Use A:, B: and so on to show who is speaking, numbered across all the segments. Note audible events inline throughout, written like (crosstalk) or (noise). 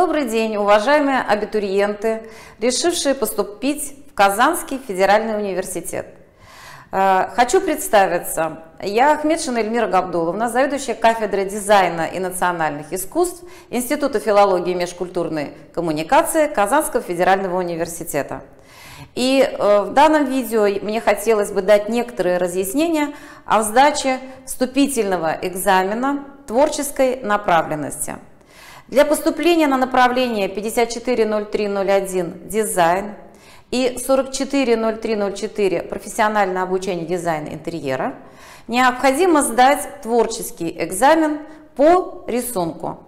A: Добрый день, уважаемые абитуриенты, решившие поступить в Казанский федеральный университет. Э, хочу представиться. Я Ахмедшина Эльмира Габдуловна, заведующая кафедрой дизайна и национальных искусств Института филологии и межкультурной коммуникации Казанского федерального университета. И э, в данном видео мне хотелось бы дать некоторые разъяснения о сдаче вступительного экзамена творческой направленности. Для поступления на направление 540301 «Дизайн» и 440304 «Профессиональное обучение дизайна интерьера» необходимо сдать творческий экзамен по рисунку.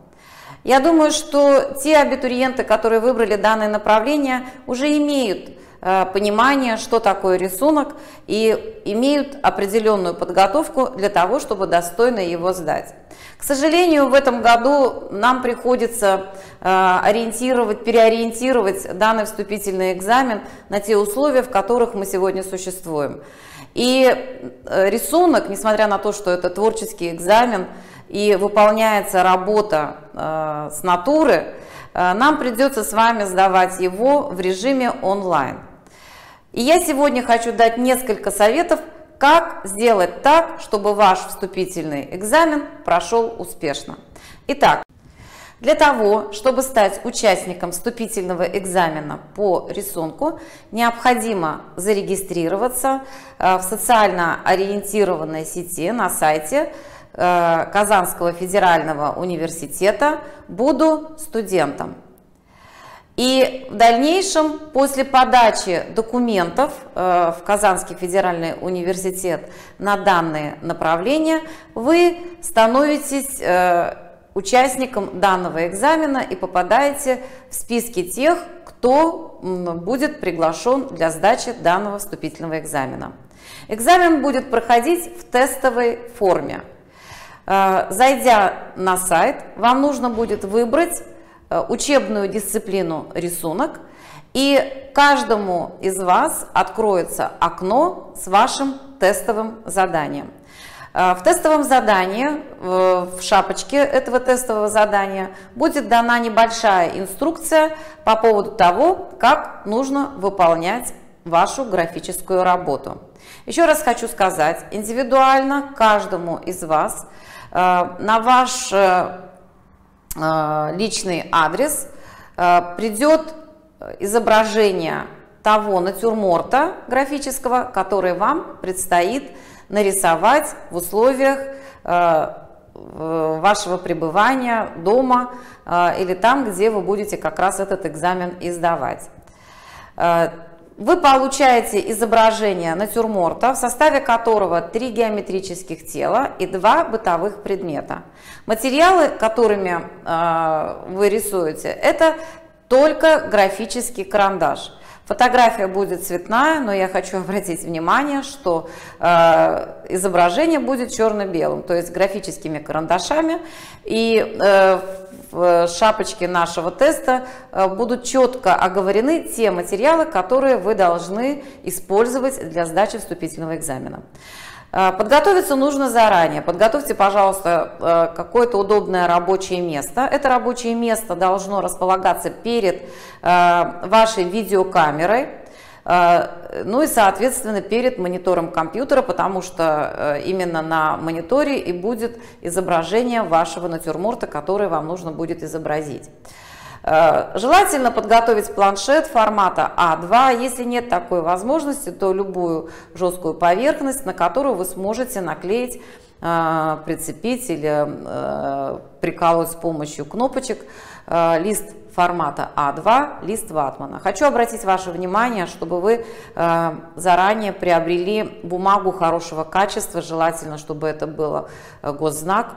A: Я думаю, что те абитуриенты, которые выбрали данное направление, уже имеют понимание, что такое рисунок, и имеют определенную подготовку для того, чтобы достойно его сдать. К сожалению, в этом году нам приходится э, ориентировать, переориентировать данный вступительный экзамен на те условия, в которых мы сегодня существуем. И э, рисунок, несмотря на то, что это творческий экзамен и выполняется работа с натуры, нам придется с вами сдавать его в режиме онлайн. И я сегодня хочу дать несколько советов, как сделать так, чтобы ваш вступительный экзамен прошел успешно. Итак, для того, чтобы стать участником вступительного экзамена по рисунку, необходимо зарегистрироваться э, в социально ориентированной сети на сайте э, Казанского федерального университета «Буду студентом». И в дальнейшем, после подачи документов э, в Казанский федеральный университет на данные направления, вы становитесь э, участником данного экзамена и попадаете в списки тех, кто будет приглашен для сдачи данного вступительного экзамена. Экзамен будет проходить в тестовой форме. Э, зайдя на сайт, вам нужно будет выбрать учебную дисциплину рисунок, и каждому из вас откроется окно с вашим тестовым заданием. Э, в тестовом задании, в шапочке этого тестового задания будет дана небольшая инструкция по поводу того, как нужно выполнять вашу графическую работу. Еще раз хочу сказать, индивидуально каждому из вас э, на ваш Э, личный адрес, э, придет изображение того натюрморта графического, который вам предстоит нарисовать в условиях э, вашего пребывания дома или там, где вы будете как раз этот экзамен издавать. Вы получаете изображение натюрморта, в составе которого три геометрических тела и два бытовых предмета. Материалы, которыми э, вы рисуете, это только графический карандаш. Фотография будет цветная, но я хочу (laughs) обратить внимание, что э, изображение будет черно-белым, то есть графическими карандашами. И э, в шапочке нашего теста э, будут четко оговорены те материалы, которые вы должны использовать для сдачи вступительного экзамена. Э, подготовиться нужно заранее. Подготовьте, пожалуйста, э, какое-то удобное рабочее место. Это рабочее место должно располагаться перед вашей видеокамерой. Ну и, соответственно, перед монитором компьютера, потому что именно на мониторе и будет изображение вашего натюрморта, который вам нужно будет изобразить. Э, желательно подготовить планшет формата А2. Если нет такой возможности, то любую жесткую поверхность, на которую вы сможете наклеить, э, прицепить или э, приколоть с помощью кнопочек лист формата А2, лист ватмана. Хочу обратить ваше внимание, чтобы вы заранее приобрели бумагу хорошего качества, желательно, чтобы это было госзнак,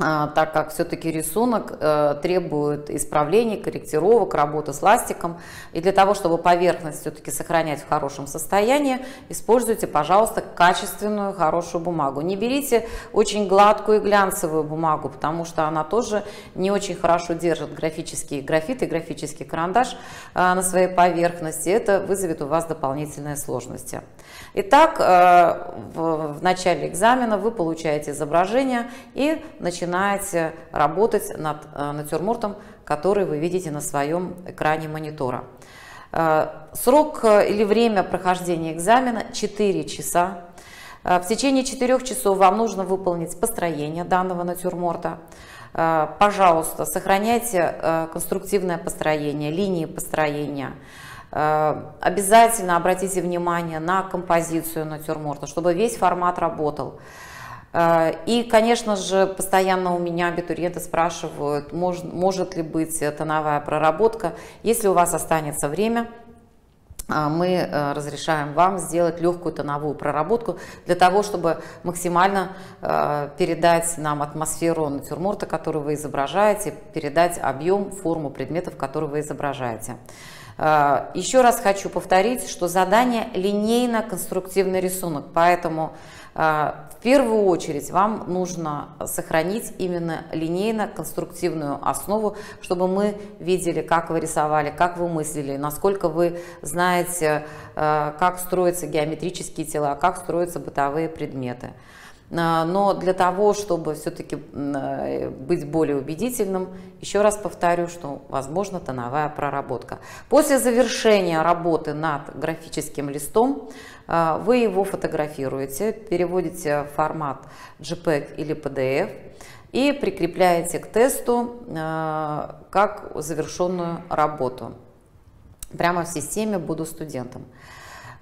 A: так как все-таки рисунок э, требует исправлений, корректировок, работы с ластиком. И для того, чтобы поверхность все-таки сохранять в хорошем состоянии, используйте, пожалуйста, качественную, хорошую бумагу. Не берите очень гладкую и глянцевую бумагу, потому что она тоже не очень хорошо держит графический графит и графический карандаш э, на своей поверхности. Это вызовет у вас дополнительные сложности. Итак, э, в начале экзамена вы получаете изображение и начинаете начинаете работать над натюрмортом, который вы видите на своем экране монитора. Срок или время прохождения экзамена 4 часа. В течение 4 часов вам нужно выполнить построение данного натюрморта. Пожалуйста, сохраняйте конструктивное построение, линии построения, Э, обязательно обратите внимание на композицию натюрморта, чтобы весь формат работал. Э, и, конечно же, постоянно у меня абитуриенты спрашивают, может, может ли быть тоновая проработка. Если у вас останется время, э, мы разрешаем вам сделать легкую тоновую проработку для того, чтобы максимально передать нам атмосферу натюрморта, который вы изображаете, передать объем, форму предметов, которые вы изображаете. А, еще раз хочу повторить, что задание линейно-конструктивный рисунок, поэтому а, в первую очередь вам нужно сохранить именно линейно-конструктивную основу, чтобы мы видели, как вы рисовали, как вы мыслили, насколько вы знаете, а, как строятся геометрические тела, как строятся бытовые предметы. А, но для того, чтобы все-таки э, быть более убедительным, еще раз повторю, что возможно тоновая проработка. После завершения работы над графическим листом а, вы его фотографируете, переводите в формат JPEG или PDF и прикрепляете к тесту а, как завершенную работу. Прямо в системе «Буду студентом».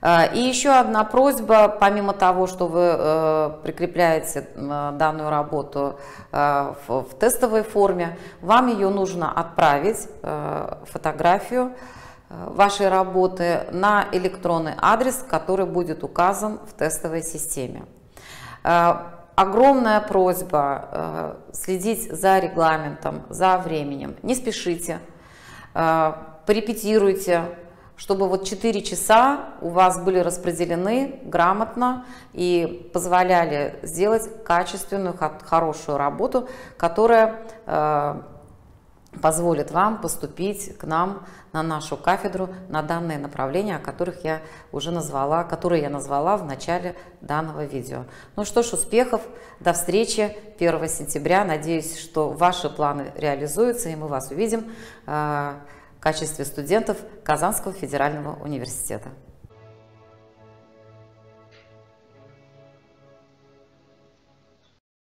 A: А, и еще одна просьба, помимо того, что вы э, прикрепляете э, данную работу э, в, в тестовой форме, вам ее нужно отправить, фотографию вашей работы на электронный адрес, который будет указан в тестовой системе. Огромная просьба следить за регламентом, за временем. Не спешите, порепетируйте, чтобы вот 4 часа у вас были распределены грамотно и позволяли сделать качественную, хорошую работу, которая э, позволит вам поступить к нам на нашу кафедру на данные направления, о которых я уже назвала, которые я назвала в начале данного видео. Ну что ж, успехов, до встречи 1 сентября. Надеюсь, что ваши планы реализуются и мы вас увидим. В качестве студентов Казанского федерального университета.